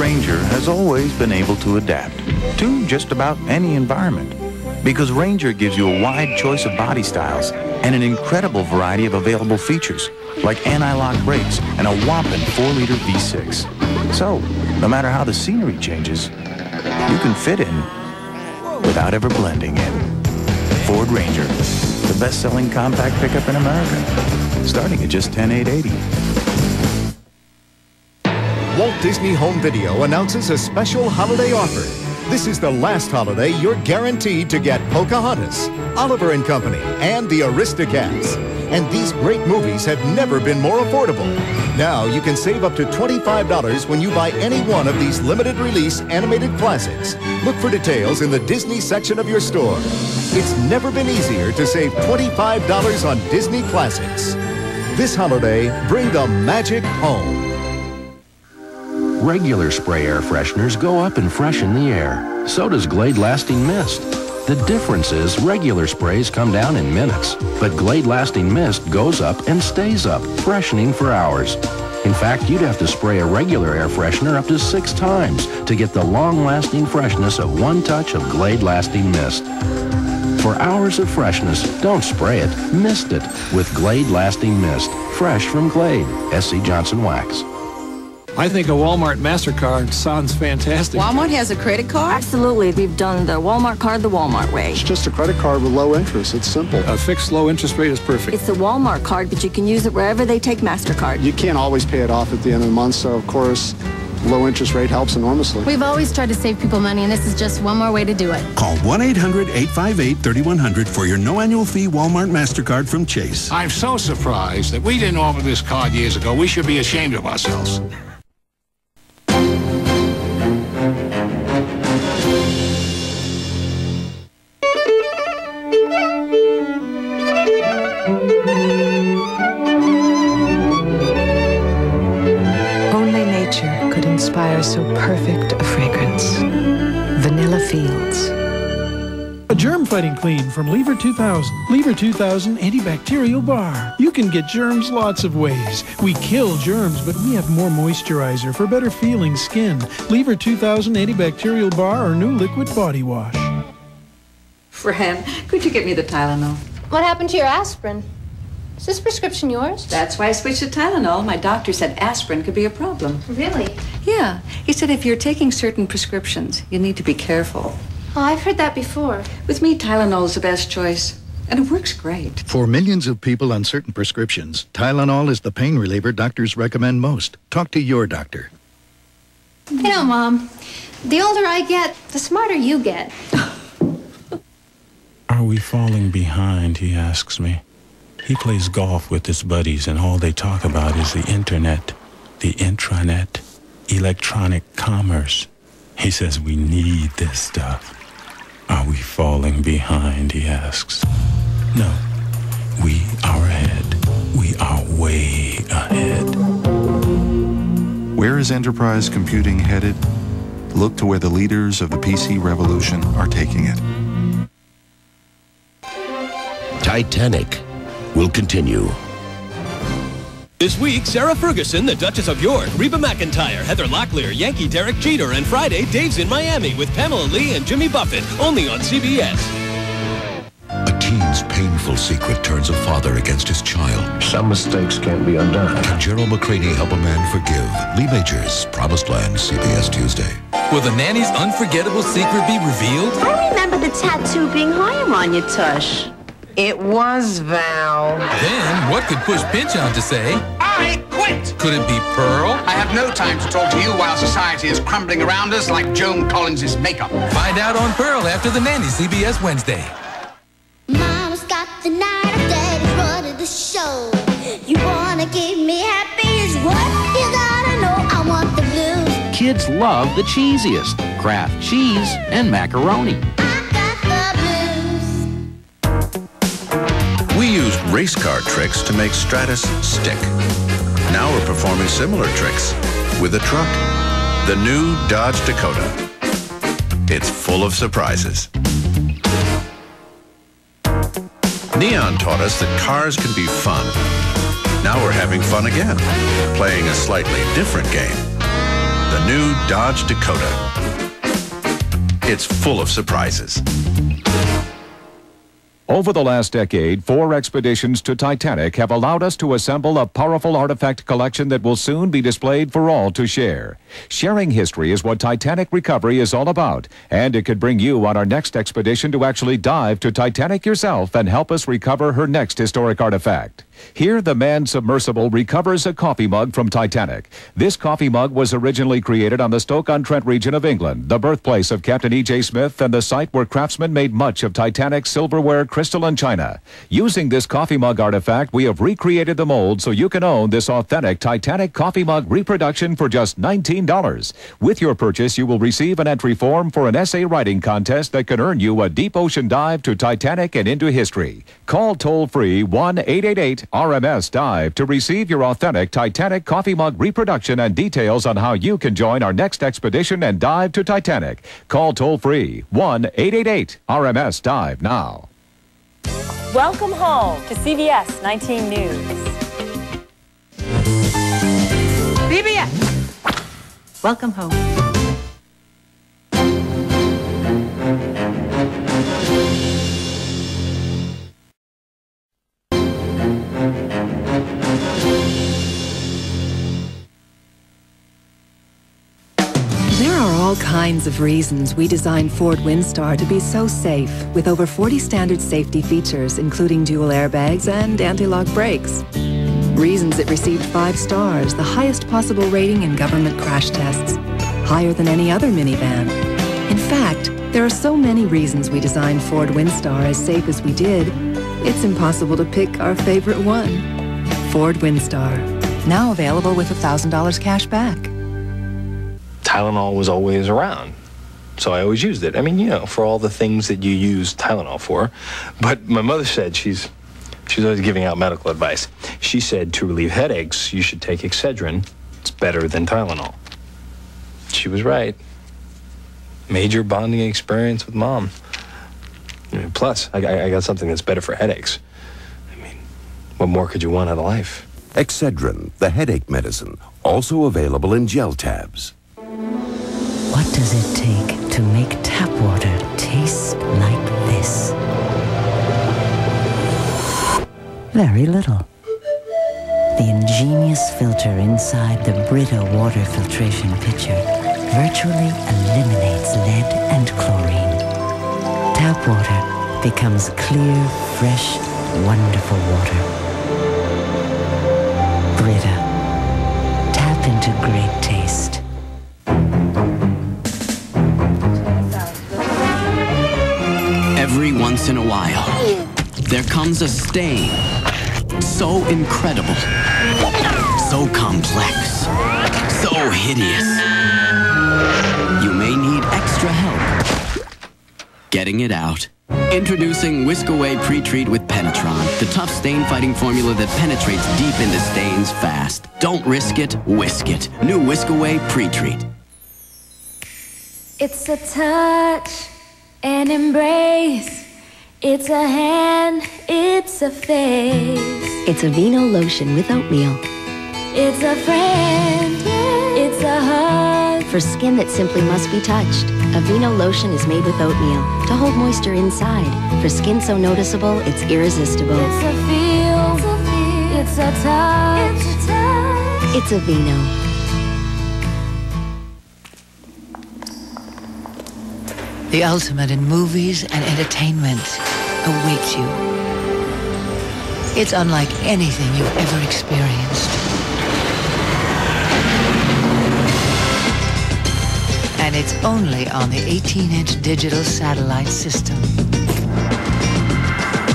Ranger has always been able to adapt to just about any environment because Ranger gives you a wide choice of body styles and an incredible variety of available features like anti-lock brakes and a whopping 4-liter V6. So, no matter how the scenery changes, you can fit in without ever blending in. Ford Ranger, the best-selling compact pickup in America, starting at just 10880. Walt Disney Home Video announces a special holiday offer. This is the last holiday you're guaranteed to get Pocahontas, Oliver and Company, and the Aristocats. And these great movies have never been more affordable. Now you can save up to $25 when you buy any one of these limited release animated classics. Look for details in the Disney section of your store. It's never been easier to save $25 on Disney classics. This holiday, bring the magic home. Regular spray air fresheners go up and freshen the air. So does Glade Lasting Mist. The difference is regular sprays come down in minutes, but Glade Lasting Mist goes up and stays up, freshening for hours. In fact, you'd have to spray a regular air freshener up to six times to get the long-lasting freshness of one touch of Glade Lasting Mist. For hours of freshness, don't spray it, mist it with Glade Lasting Mist. Fresh from Glade. S.C. Johnson Wax. I think a Walmart MasterCard sounds fantastic. Walmart has a credit card? Absolutely. We've done the Walmart card the Walmart way. It's just a credit card with low interest. It's simple. A fixed low interest rate is perfect. It's a Walmart card, but you can use it wherever they take MasterCard. You can't always pay it off at the end of the month, so of course, low interest rate helps enormously. We've always tried to save people money, and this is just one more way to do it. Call 1 800 858 3100 for your no annual fee Walmart MasterCard from Chase. I'm so surprised that we didn't offer this card years ago. We should be ashamed of ourselves. Fighting clean from Lever 2000. Lever 2000 antibacterial bar. You can get germs lots of ways. We kill germs, but we have more moisturizer for better feeling skin. Lever 2000 antibacterial bar or new liquid body wash. Fran, could you get me the Tylenol? What happened to your aspirin? Is this prescription yours? That's why I switched to Tylenol. My doctor said aspirin could be a problem. Really? Yeah. He said if you're taking certain prescriptions, you need to be careful. Oh, I've heard that before. With me, Tylenol is the best choice. And it works great. For millions of people on certain prescriptions, Tylenol is the pain reliever doctors recommend most. Talk to your doctor. You know, Mom, the older I get, the smarter you get. Are we falling behind? He asks me. He plays golf with his buddies, and all they talk about is the internet, the intranet, electronic commerce. He says we need this stuff. Are we falling behind? He asks. No, we are ahead. We are way ahead. Where is enterprise computing headed? Look to where the leaders of the PC revolution are taking it. Titanic will continue. This week, Sarah Ferguson, the Duchess of York, Reba McEntire, Heather Locklear, Yankee Derek Jeter, and Friday, Dave's in Miami with Pamela Lee and Jimmy Buffett, only on CBS. A teen's painful secret turns a father against his child. Some mistakes can't be undone. Can Gerald McRaney help a man forgive? Lee Majors, Promised Land, CBS Tuesday. Will the nanny's unforgettable secret be revealed? I remember the tattoo being higher on your tush. It was Val. Then what could push Pinch Pynchon to say? I quit! Could it be Pearl? I have no time to talk to you while society is crumbling around us like Joan Collins' makeup. Find out on Pearl after the nanny CBS Wednesday. Mama's got the night, daddy's running the show. You wanna keep me happy is what you gotta know. I want the blues. Kids love the cheesiest Kraft cheese and macaroni. Race car tricks to make Stratus stick. Now we're performing similar tricks with a truck. The new Dodge Dakota. It's full of surprises. Neon taught us that cars can be fun. Now we're having fun again, playing a slightly different game. The new Dodge Dakota. It's full of surprises. Over the last decade, four expeditions to Titanic have allowed us to assemble a powerful artifact collection that will soon be displayed for all to share. Sharing history is what Titanic Recovery is all about, and it could bring you on our next expedition to actually dive to Titanic yourself and help us recover her next historic artifact. Here, the man submersible recovers a coffee mug from Titanic. This coffee mug was originally created on the Stoke-on-Trent region of England, the birthplace of Captain E.J. Smith and the site where craftsmen made much of Titanic's silverware, crystal, and china. Using this coffee mug artifact, we have recreated the mold so you can own this authentic Titanic coffee mug reproduction for just $19. With your purchase, you will receive an entry form for an essay writing contest that can earn you a deep ocean dive to Titanic and into history. Call toll free 1 888 RMS Dive to receive your authentic Titanic coffee mug reproduction and details on how you can join our next expedition and dive to Titanic. Call toll free 1 888 RMS Dive now. Welcome home to CBS 19 News. CBS. Welcome home. Kinds of reasons we designed Ford Windstar to be so safe, with over 40 standard safety features, including dual airbags and anti-lock brakes. Reasons it received five stars, the highest possible rating in government crash tests, higher than any other minivan. In fact, there are so many reasons we designed Ford Windstar as safe as we did, it's impossible to pick our favorite one. Ford Windstar, now available with $1,000 cash back. Tylenol was always around. So I always used it. I mean, you know, for all the things that you use Tylenol for. But my mother said she's she's always giving out medical advice. She said to relieve headaches, you should take Excedrin. It's better than Tylenol. She was right. Major bonding experience with mom. I mean, plus, I, I got something that's better for headaches. I mean, what more could you want out of life? Excedrin, the headache medicine, also available in gel tabs. What does it take to make tap water taste like this? Very little. The ingenious filter inside the Brita water filtration pitcher virtually eliminates lead and chlorine. Tap water becomes clear, fresh, wonderful water. Brita. Tap into great taste. In a while, there comes a stain so incredible, so complex, so hideous. You may need extra help getting it out. Introducing Wisk Away Pre-Treat with Penetron, the tough stain-fighting formula that penetrates deep into stains fast. Don't risk it, whisk it. New Wisk Away Pre-Treat. It's a touch, an embrace. It's a hand, it's a face. It's Aveeno lotion with oatmeal. It's a friend, it's a hug. For skin that simply must be touched, Aveeno lotion is made with oatmeal to hold moisture inside. For skin so noticeable, it's irresistible. It's a feel, it's a touch, it's a touch. It's Aveeno. The ultimate in movies and entertainment awaits you. It's unlike anything you've ever experienced. And it's only on the 18-inch digital satellite system.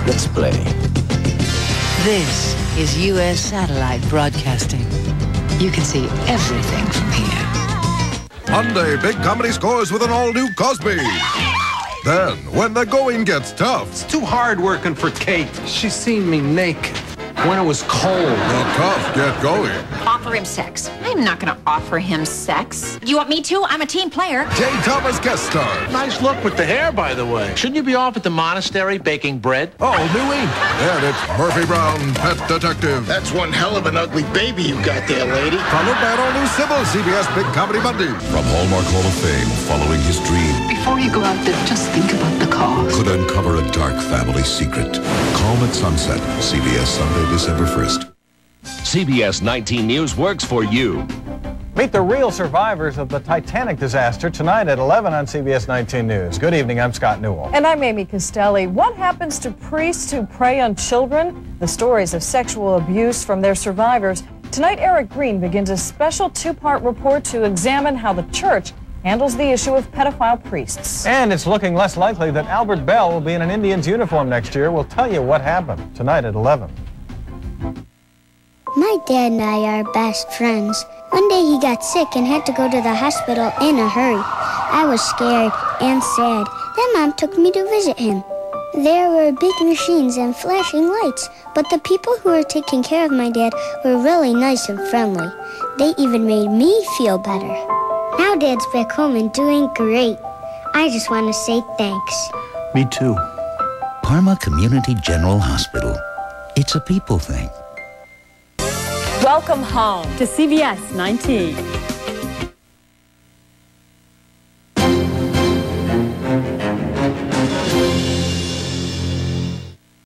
Let's play. This is U.S. satellite broadcasting. You can see everything from here. Monday, big comedy scores with an all-new Cosby. Then, when the going gets tough, It's too hard working for Kate. She's seen me naked. When it was cold. Not tough. Get going. Offer him sex. I'm not going to offer him sex. You want me to? I'm a team player. Jay Thomas guest star. Nice look with the hair, by the way. Shouldn't you be off at the monastery baking bread? Oh, new ink. And it's Murphy Brown, pet detective. That's one hell of an ugly baby you got there, lady. Followed by an all-new Cybill, CBS Big Comedy Monday. From Hallmark Hall of Fame, following his dream. Before you go out there, just think about the cost. Could uncover a dark family secret. Calm at Sunset, CBS Sunday, December 1st. CBS 19 News works for you. Meet the real survivors of the Titanic disaster tonight at 11 on CBS 19 News. Good evening, I'm Scott Newell. And I'm Amy Castelli. What happens to priests who prey on children? The stories of sexual abuse from their survivors. Tonight, Eric Greene begins a special two part report to examine how the church handles the issue of pedophile priests. And it's looking less likely that Albert Belle will be in an Indians uniform next year. We'll tell you what happened tonight at 11. My dad and I are best friends. One day he got sick and had to go to the hospital in a hurry. I was scared and sad. Then mom took me to visit him. There were big machines and flashing lights, but the people who were taking care of my dad were really nice and friendly. They even made me feel better. Now dad's back home and doing great. I just want to say thanks. Me too. Parma Community General Hospital. It's a people thing. Welcome home to CBS 19.